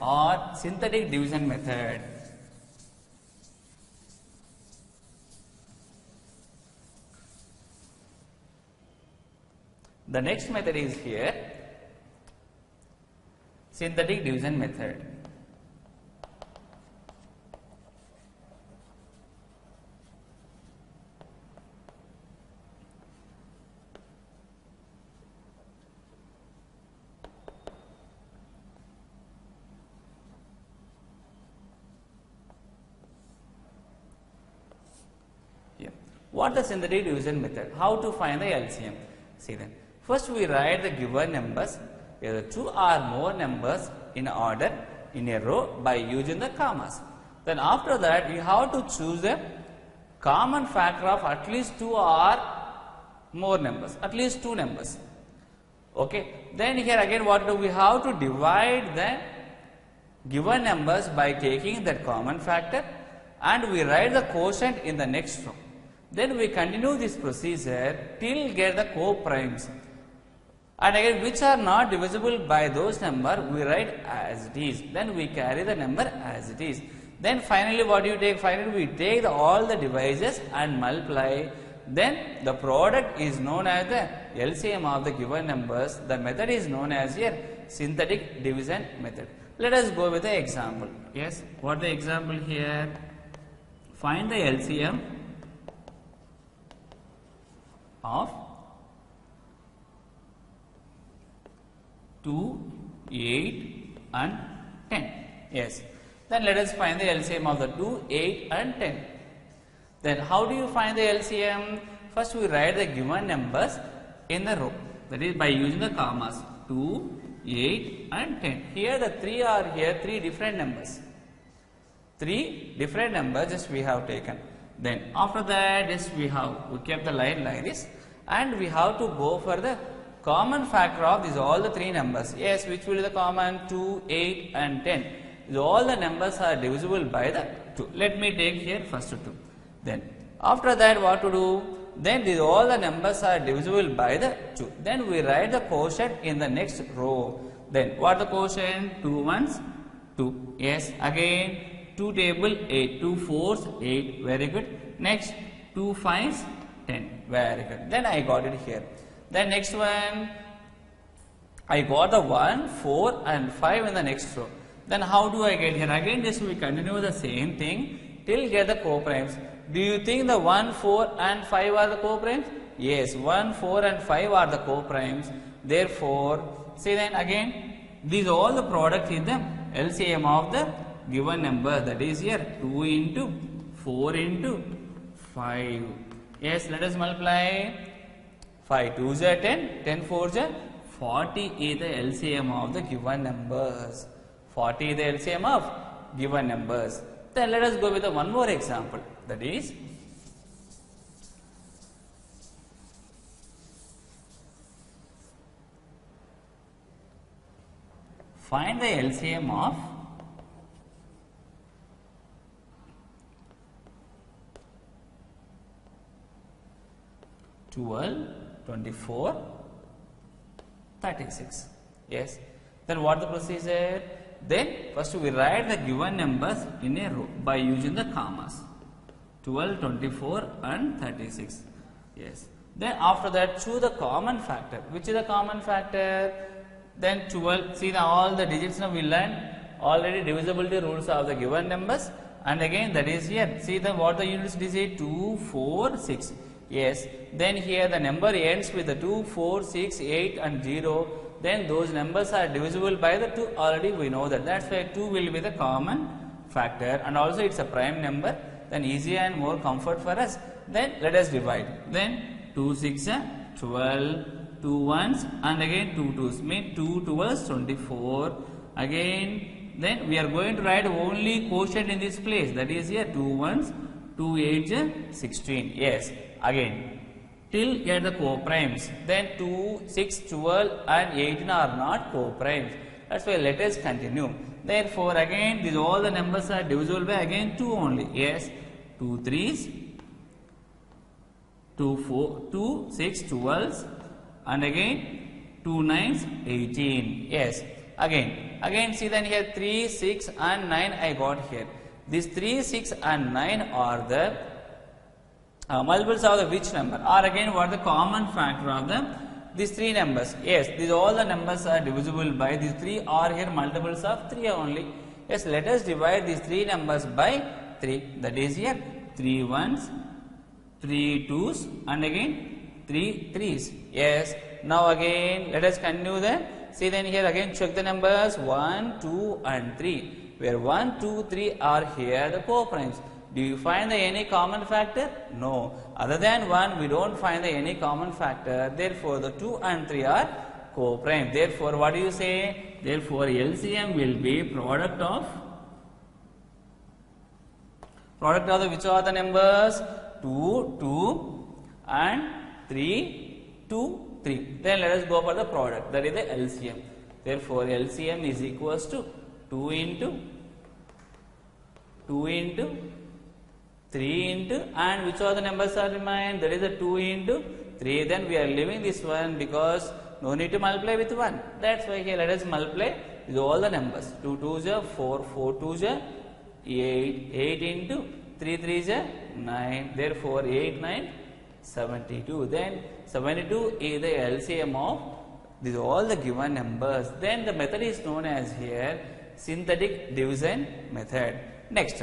or synthetic division method. The next method is here synthetic division method. Here. What the division method? How to find the LCM? See then. First we write the given numbers, either two or more numbers in order in a row by using the commas. Then after that you have to choose a common factor of at least two or more numbers, at least two numbers. Okay. Then here again what do we have to divide the given numbers by taking that common factor and we write the quotient in the next row. Then we continue this procedure till get the co-primes. And again which are not divisible by those number we write as it is. Then we carry the number as it is. Then finally what do you take? Finally we take the, all the divisors and multiply. Then the product is known as the LCM of the given numbers. The method is known as here synthetic division method. Let us go with the example. Yes, what the example here? Find the LCM of 2, 8 and 10. Yes. Then let us find the LCM of the 2, 8 and 10. Then how do you find the LCM? First we write the given numbers in the row. That is by using the commas. 2, 8 and 10. Here the 3 are here 3 different numbers. 3 different numbers just we have taken. Then after that just we have we kept the line like this and we have to go for the common factor of these all the three numbers. Yes, which will be the common 2, 8 and 10. These all the numbers are divisible by the 2. Let me take here first 2. Then after that what to do? Then these all the numbers are divisible by the 2. Then we write the quotient in the next row. Then what the quotient? 2 ones 2. Yes, again 2 table 8, 2 fours 8, very good. Next 2 fives 10, very good. Then I got it here. Then next one, I got the 1, 4 and 5 in the next row. Then how do I get here? Again this we continue the same thing till get the co-primes. Do you think the 1, 4 and 5 are the co-primes? Yes, 1, 4 and 5 are the co-primes. Therefore, see then again, these are all the products in the LCM of the given number that is here 2 into 4 into 5. Yes, let us multiply 5 2 is 10, 10 4 is 40 is the LCM of the given numbers. 40 is the LCM of given numbers. Then let us go with the one more example that is find the LCM of Twelve, twenty-four, thirty-six. Yes. Then what the procedure? Then first we write the given numbers in a row by using the commas. 12, 24 and 36. Yes. Then after that choose the common factor. Which is the common factor? Then 12. See the, all the digits now we learned already divisibility rules of the given numbers. And again that is here. See the what the units digit 2, 4, 6. Yes. Then here the number ends with the 2, 4, 6, 8 and 0 then those numbers are divisible by the 2 already we know that. That's why 2 will be the common factor. And also it's a prime number. Then easier and more comfort for us. Then let us divide. Then 2 6 uh, 12 2 ones and again 2 twos. Mean 2 12 24 again then we are going to write only quotient in this place. That is here 2 ones 2 8 uh, 16 yes again till get the co-primes. Then 2, 6, 12 and 18 are not co-primes. That's why let us continue. Therefore again these all the numbers are divisible by again 2 only. Yes, 2 3s, 2 4, 2, 6, 12s and again 2 9s, 18. Yes, Again, again see then here 3, 6 and 9 I got here. These 3, 6 and 9 are the uh, multiples of the which number? Or again what the common factor of the these three numbers? Yes these all the numbers are divisible by these three are here multiples of 3 only. Yes let us divide these three numbers by 3 that is here. 3 ones 3 twos and again 3 threes. Yes. Now again let us continue then see then here again check the numbers. 1 2 and 3 where 1 2 3 are here the co-primes do you find the any common factor? No. Other than 1, we don't find the any common factor. Therefore, the 2 and 3 are co-prime. Therefore, what do you say? Therefore, LCM will be product of product of the which are the numbers? 2, 2 and 3, 2, 3. Then let us go for the product. That is the LCM. Therefore, LCM is equals to 2 into 2 into 3 into and which are the numbers are remain that is a 2 into 3 then we are leaving this one because no need to multiply with 1 that's why here let us multiply with all the numbers. 2 2 is 4 4 2 is 8 8 into 3 3 is 9 therefore 8 9 72 then 72 is the LCM of these all the given numbers. Then the method is known as here synthetic division method. Next